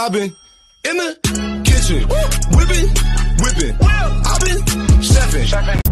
I've been in the kitchen, whipping, whipping. I've been chefing.